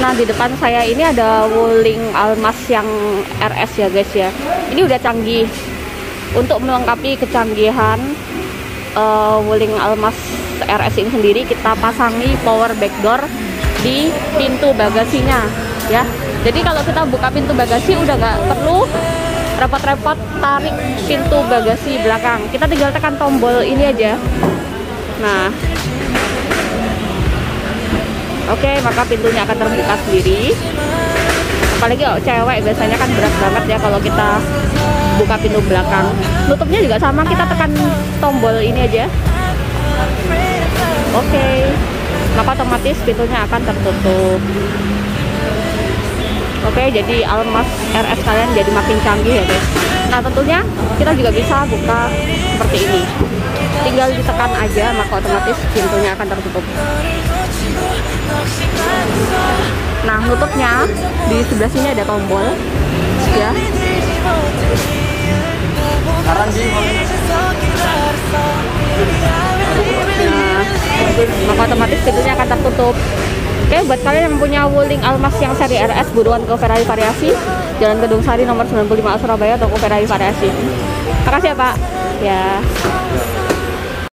Nah, di depan saya ini ada Wuling Almas yang RS ya, guys ya. Ini udah canggih. Untuk melengkapi kecanggihan uh, Wuling Almas RS ini sendiri, kita pasangi power backdoor di pintu bagasinya, ya. Jadi kalau kita buka pintu bagasi udah nggak perlu repot-repot tarik pintu bagasi belakang. Kita tinggal tekan tombol ini aja. Nah, oke, maka pintunya akan terbuka sendiri. Apalagi kalau cewek biasanya kan berat banget ya kalau kita buka pintu belakang. Nutupnya juga sama, kita tekan tombol ini aja. Oke, maka otomatis pintunya akan tertutup. Oke, jadi Almas RS kalian jadi makin canggih ya guys. Nah tentunya kita juga bisa buka seperti ini. Tinggal ditekan aja, maka otomatis pintunya akan tertutup. Nah nutupnya di sebelah sini ada tombol, ya. Nah, maka otomatis pintunya akan tertutup. Oke, buat kalian yang punya Wuling Almas yang seri RS, buruan ke Ferrari Variasi, Jalan Gedung Sari nomor 95 Surabaya, toko Ferrari Variasi. Makasih ya, Pak. Ya.